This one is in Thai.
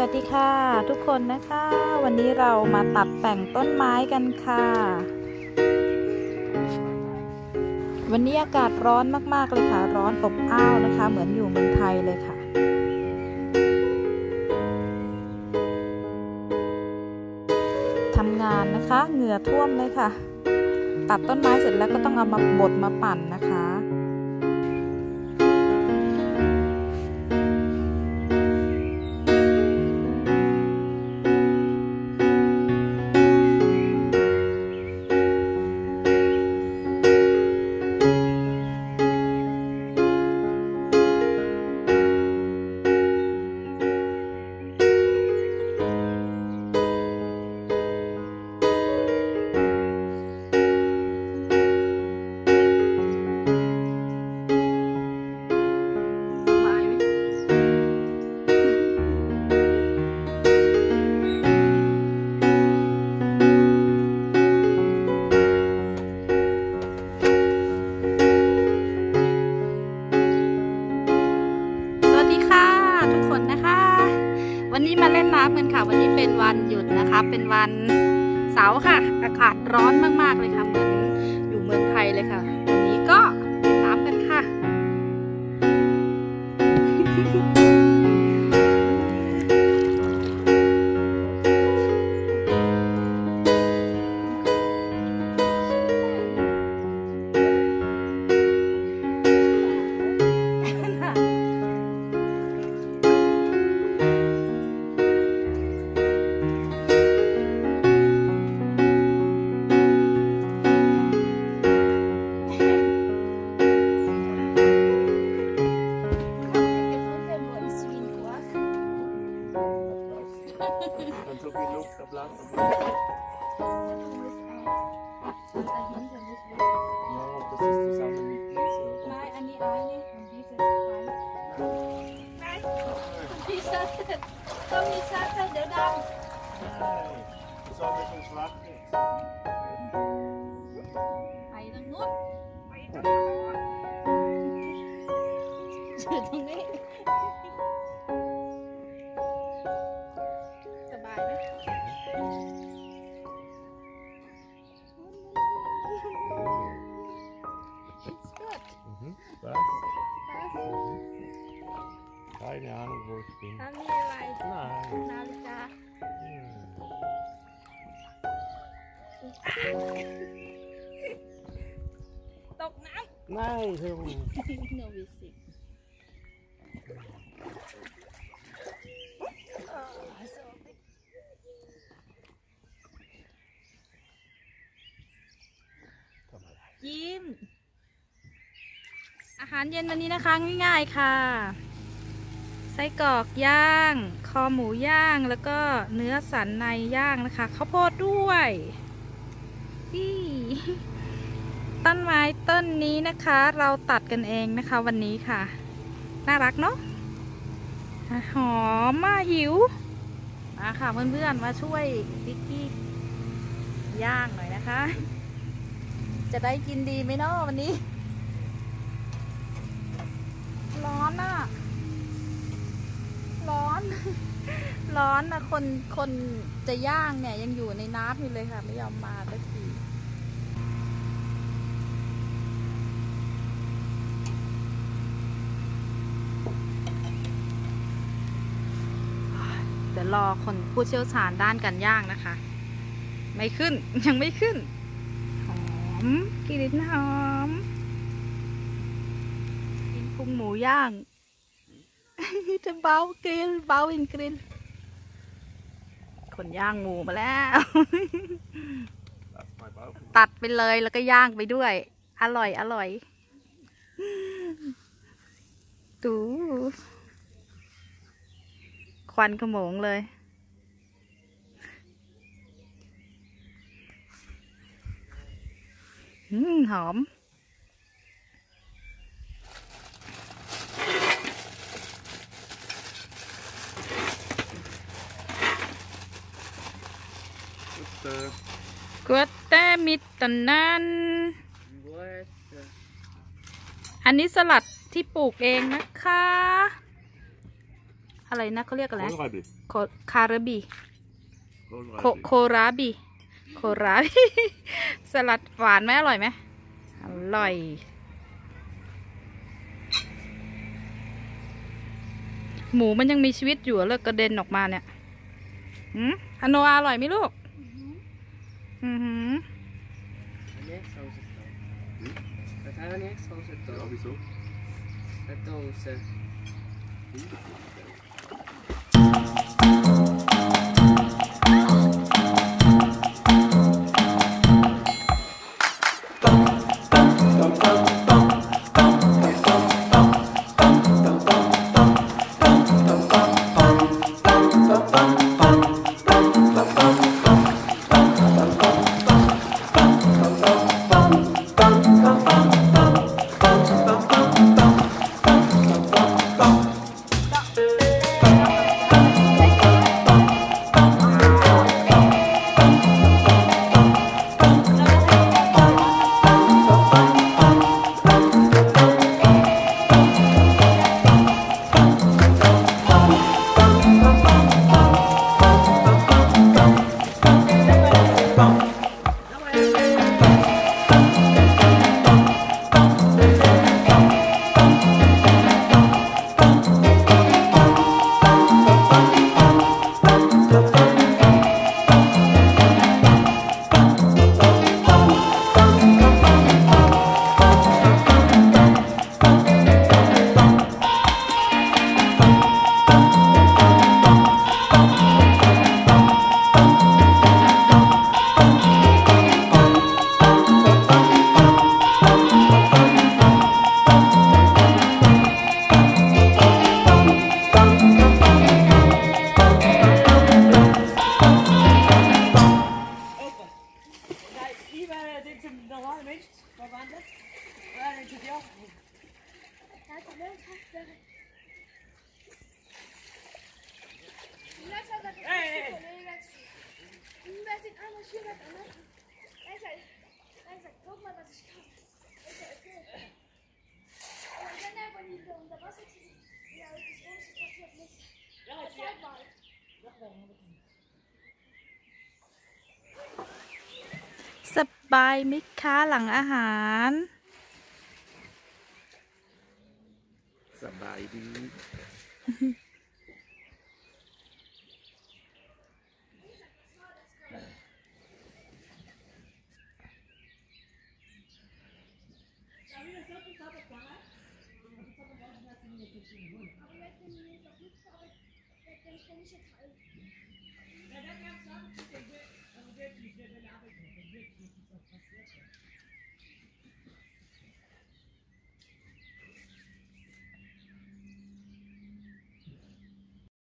วัสดีค่ะทุกคนนะคะ วันนี้เรามาตัดแต่งต้นไม้กันค่ะ วันนี้อากาศร้อนมาก ๆ เลยค่ะ ร้อนอบอ้าวนะคะ เหมือนอยู่เมืองไทยเลยค่ะ ทำงานนะคะเหงื่อท่วมเลยค่ะ ตัดต้นไม้เสร็จแล้วก็ต้องเอามาบดมาปั่นนะคะ วันนี้มาเล่นน้ำกันค่ะ วันนี้เป็นวันหยุดนะคะ เป็นวันเสาร์ค่ะ อากาศร้อนมากๆเลยค่ะ เหมือนอยู่เมืองไทยเลยค่ะ วันนี้ก็น้ำกันค่ะ ต้องมีชักให้เดี๋ยวดำ Zo met een zwart niks. ไปทางนู้นไปทางนู้นอยู่ น้ Nein, hör auf. ำ no visit ยิ้ม อาหารเย็นวันนี้นะคะง่ายๆค่ะ ไส้กรอกย่าง คอหมูย่างแล้วก็เนื้อสันในย่างนะคะข้าวโพดด้วยนี่ ต้นไม้ต้นนี้นะคะ เราตัดกันเองนะคะวันนี้ค่ะ น่ารักเนาะหอมมาหิวมาค่ะเพื่อนๆมาช่วยพิกกี้ย่างหน่อยนะคะ จะได้กินดีไหมเนาะวันนี้ ร้อนอะร้อน ร้อนนะคนคนจะย่างเนี่ยยังอยู่ในน้ำอยู่เลยค่ะ ไม่ยอมมาสักทีเดี๋ยวรอคนผู้เชี่ยวชาญด้านการย่างนะคะ ไม่ขึ้นยังไม่ขึ้น หอมกลิ่นหอมกินพุงหมูย่างจะเบากริลเบาอินกริลคนย่างหมูมาแล้ว ตัดไปเลยแล้วก็ย่างไปด้วย อร่อยอร่อย ดู ควันขโมงเลยอืมหอม Gut, äh, กวดแต่มิดตอนนั้น อันนี้สลัดที่ปลูกเองนะคะ อะไรนะเขาเรียกอะไรนะ Kohlrabi. โคคาราบีโค Kohlrabi. โคราบีโคราบีสลัดหวานไหมอร่อยไหมอร่อย หมูมันยังมีชีวิตอยู่แล้วกระเด็นออกมาเนี่ยหืมอโนอาอร่อยไหมลูก อือหือ Wanneer zou ze het dan? Wat wanneer zou ze het Ja, dan? wieso? Het dozen. Nee, สบายไหมคะหลังอาหาร สบายดี مش هتحاول